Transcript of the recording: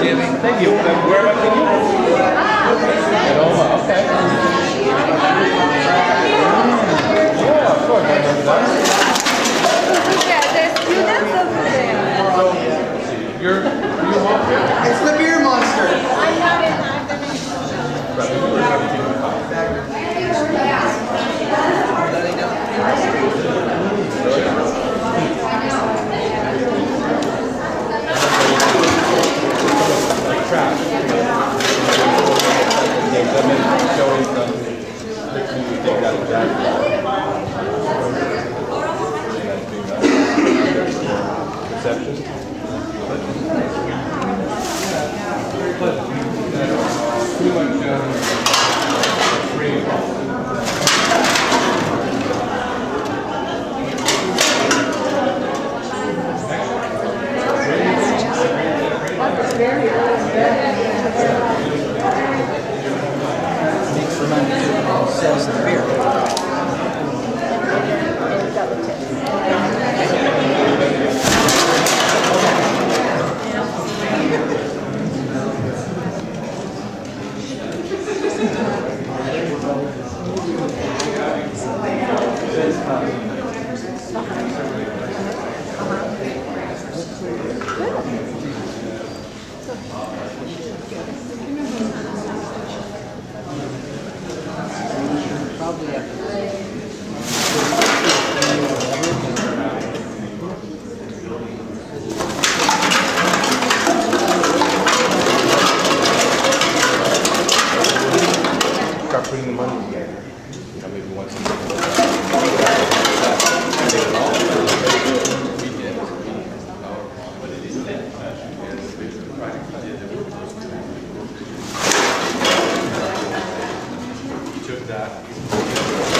You. And you? At I remember that. It's the beer that.